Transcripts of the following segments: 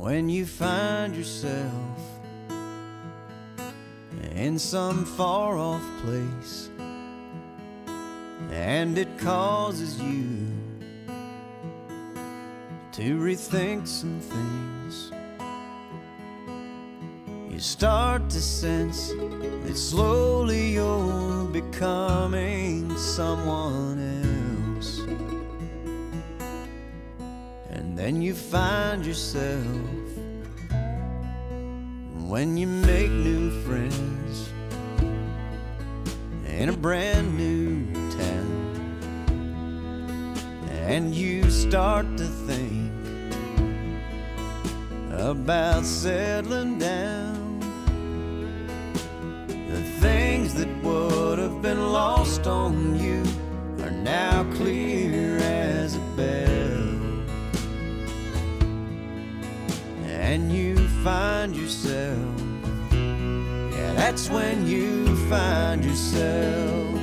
when you find yourself in some far off place and it causes you to rethink some things. You start to sense that slowly you're becoming someone else. Then you find yourself when you make new friends in a brand new town. And you start to think about settling down. The things that would have been lost on you And you find yourself, yeah, that's when you find yourself.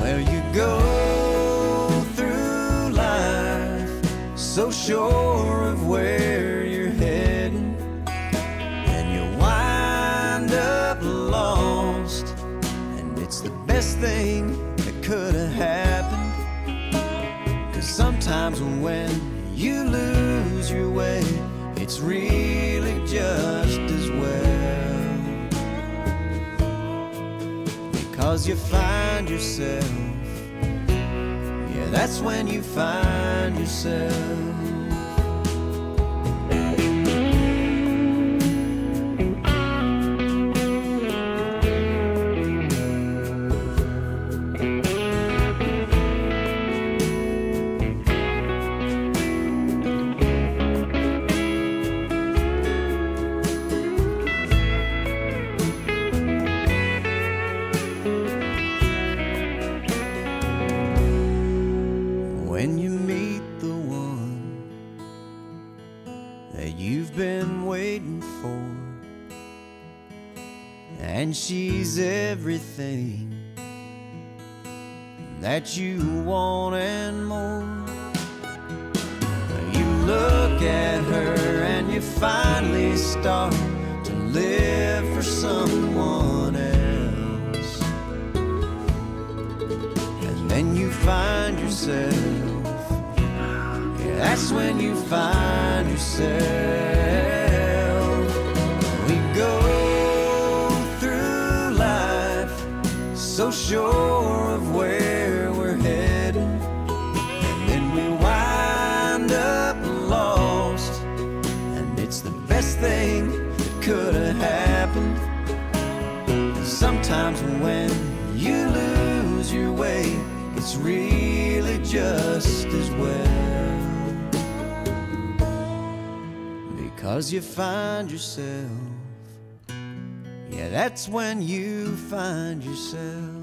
Well, you go through life so sure of where you're heading, and you wind up lost. And it's the best thing that could have happened. Cause sometimes when you lose Because you find yourself, yeah, that's when you find yourself. That you've been waiting for, and she's everything that you want and more. You look at her and you finally start to live for someone else. And then you find yourself. That's when you find yourself. We go through life so sure of where we're headed. And then we wind up lost. And it's the best thing that could have happened. Sometimes when you lose your way, it's really just as well. Because you find yourself, yeah, that's when you find yourself.